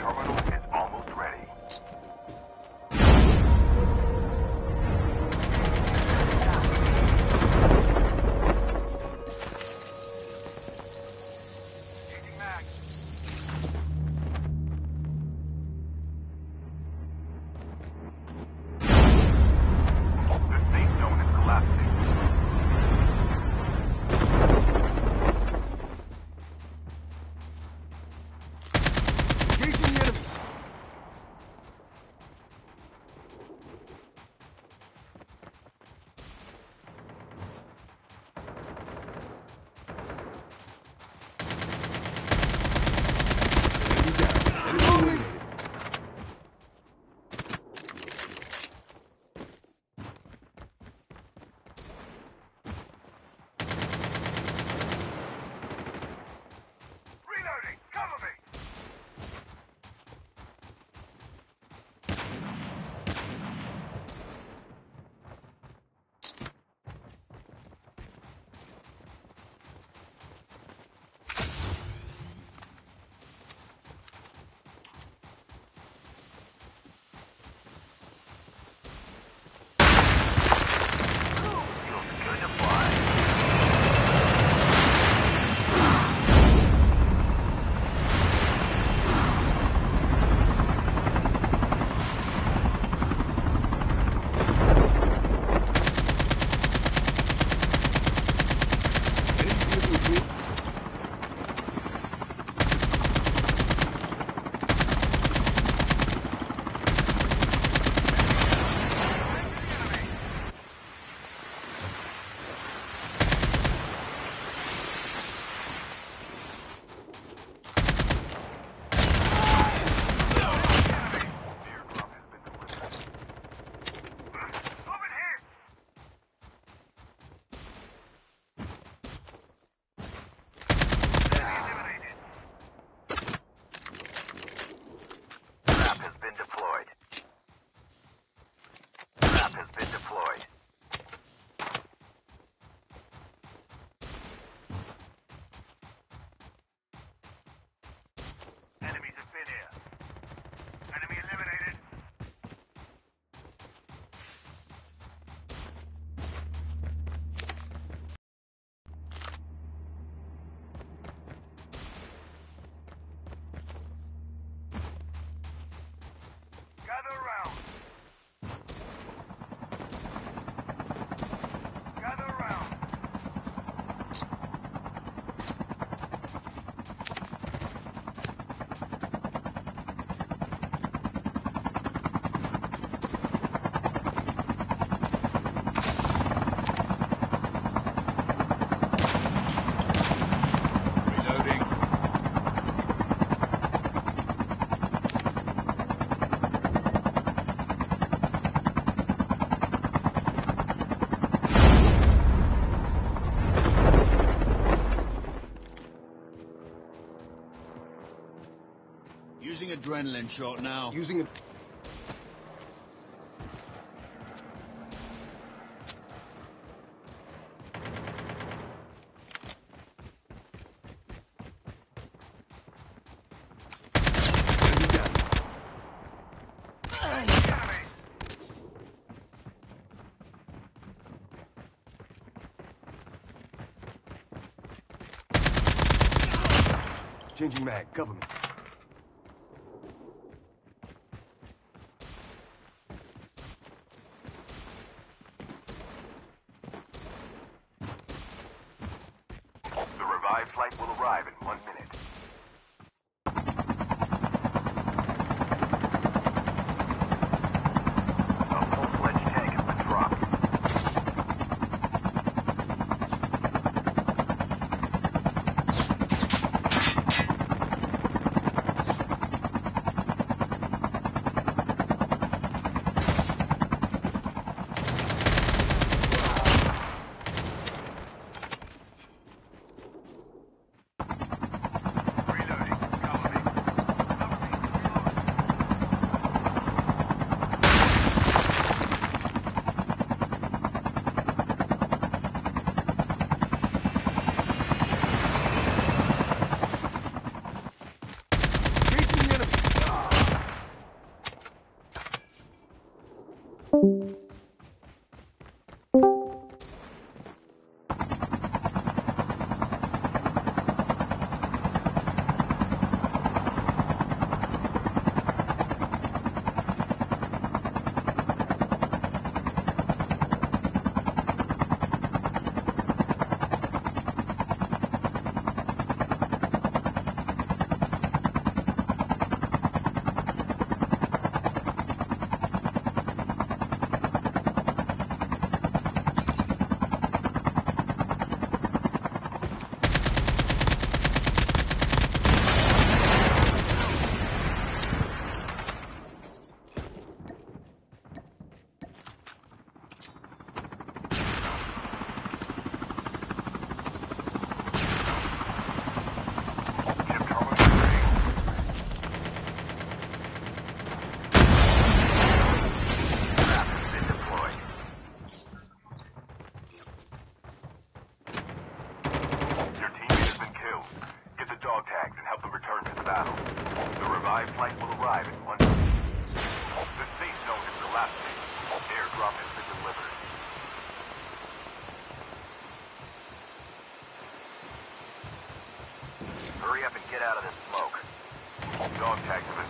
Terminal using adrenaline shot now. Using a... Changing mag, government. flight will arrive in Live flight will arrive in one minute. The safe zone is collapsing. Airdrop has been delivered. Hurry up and get out of this smoke. Dog tags have been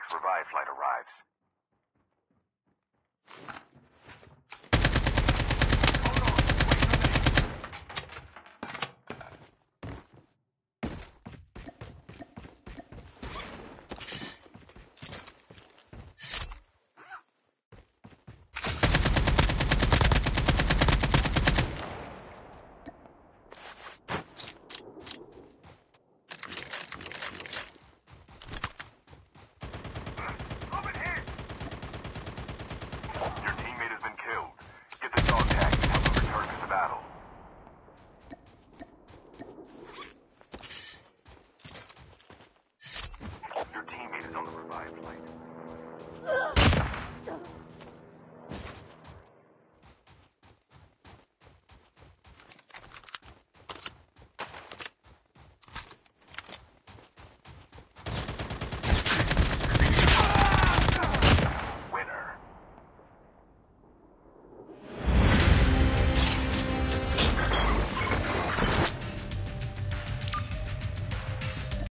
next revive flight arrives.